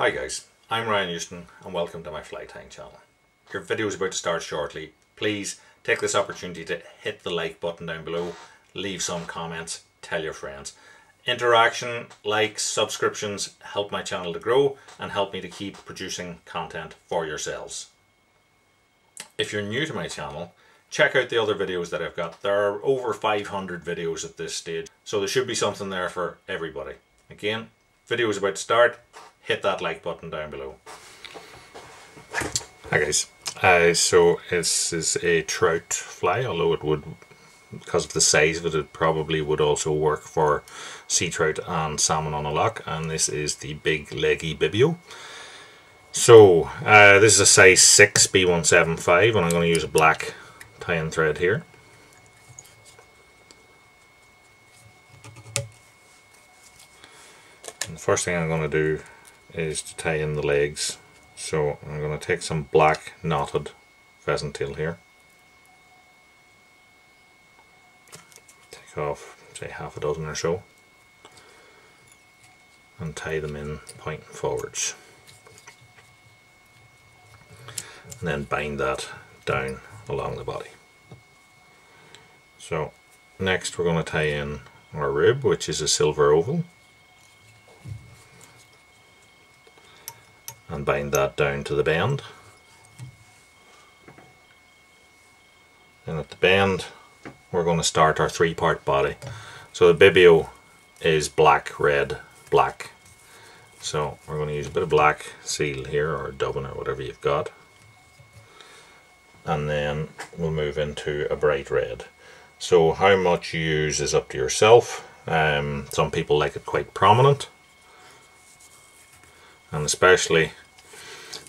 Hi guys, I'm Ryan Houston and welcome to my Fly Tying channel. Your video is about to start shortly. Please take this opportunity to hit the like button down below, leave some comments, tell your friends. Interaction, likes, subscriptions help my channel to grow and help me to keep producing content for yourselves. If you're new to my channel, check out the other videos that I've got. There are over 500 videos at this stage, so there should be something there for everybody. Again, video is about to start. Hit that like button down below. Hi guys. Uh, so this is a trout fly, although it would, because of the size of it, it probably would also work for sea trout and salmon on a lock. And this is the big leggy bibio. So uh, this is a size 6 B175 and I'm going to use a black tie-in thread here. The first thing I'm going to do is to tie in the legs. So I'm going to take some black knotted pheasant tail here. Take off say half a dozen or so and tie them in pointing forwards. And then bind that down along the body. So next we're going to tie in our rib which is a silver oval and bind that down to the bend. And at the bend we're going to start our three part body. So the Bibio is black, red, black. So we're going to use a bit of black seal here or dubbing or whatever you've got. And then we'll move into a bright red. So how much you use is up to yourself. Um, some people like it quite prominent and especially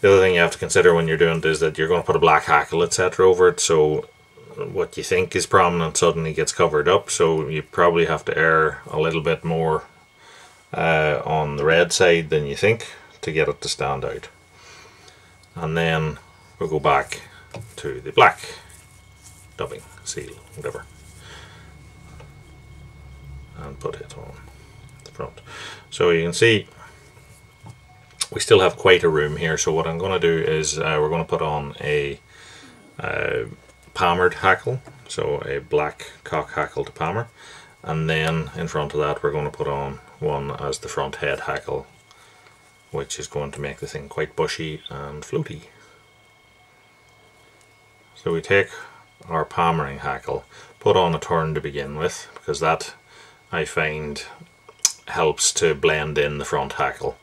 the other thing you have to consider when you're doing it is that you're going to put a black hackle etc over it. So what you think is prominent suddenly gets covered up. So you probably have to err a little bit more uh, on the red side than you think to get it to stand out. And then we'll go back to the black dubbing seal whatever. And put it on the front. So you can see we still have quite a room here so what I'm going to do is uh, we're going to put on a uh, palmered hackle so a black cock hackle to palmer and then in front of that we're going to put on one as the front head hackle which is going to make the thing quite bushy and floaty. So we take our palmering hackle, put on a turn to begin with because that I find helps to blend in the front hackle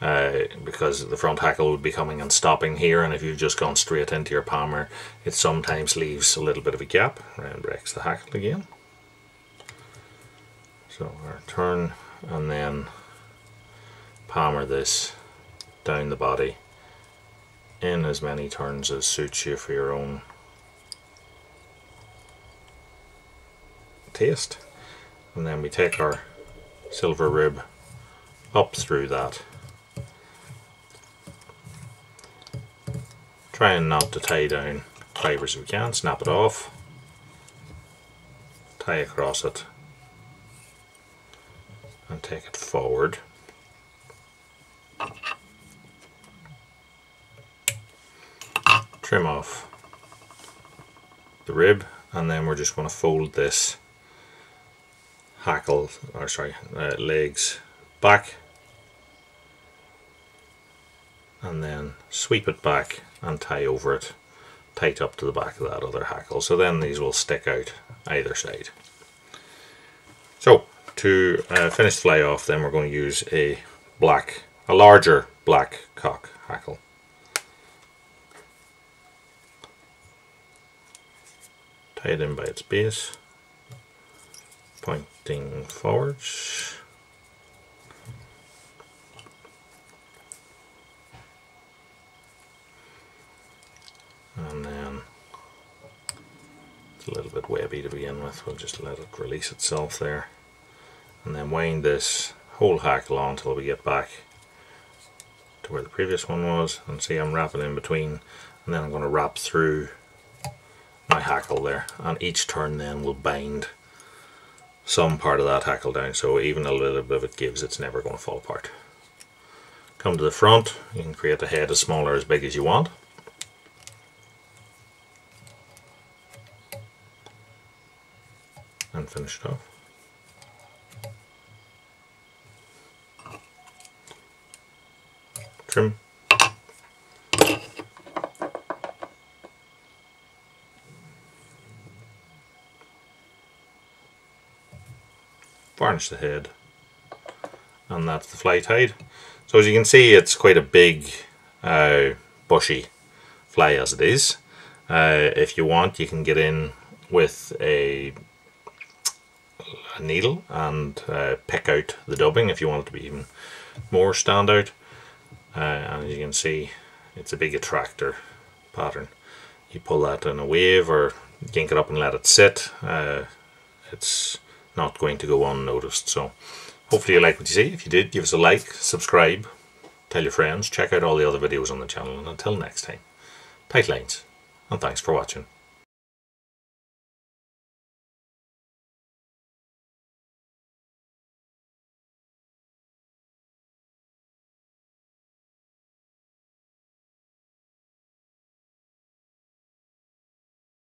uh, because the front hackle would be coming and stopping here and if you've just gone straight into your palmer it sometimes leaves a little bit of a gap and breaks the hackle again. So our turn and then palmer this down the body in as many turns as suits you for your own taste and then we take our silver rib up through that trying not to tie down. Fibres if we can, snap it off. Tie across it. And take it forward. Trim off the rib and then we're just going to fold this hackle or sorry uh, legs back and then sweep it back and tie over it tight up to the back of that other hackle. So then these will stick out either side. So to uh, finish fly off then we're going to use a black a larger black cock hackle. Tie it in by its base. Pointing forwards and then it's a little bit webby to begin with we'll just let it release itself there. And then wind this whole hackle on until we get back to where the previous one was. And see I'm wrapping in between and then I'm going to wrap through my hackle there. And each turn then will bind some part of that hackle down so even a little bit of it gives it's never going to fall apart. Come to the front, you can create a head as small or as big as you want. Finish it off. Trim. Varnish the head and that's the fly tied. So as you can see it's quite a big uh, bushy fly as it is. Uh, if you want you can get in with a, a needle and uh, pick out the dubbing if you want it to be even more standout. Uh, and as you can see it's a big attractor pattern. You pull that in a wave or yank it up and let it sit. Uh, it's not going to go unnoticed. So hopefully you like what you see. If you did, give us a like, subscribe, tell your friends, check out all the other videos on the channel, and until next time, tight lines, and thanks for watching.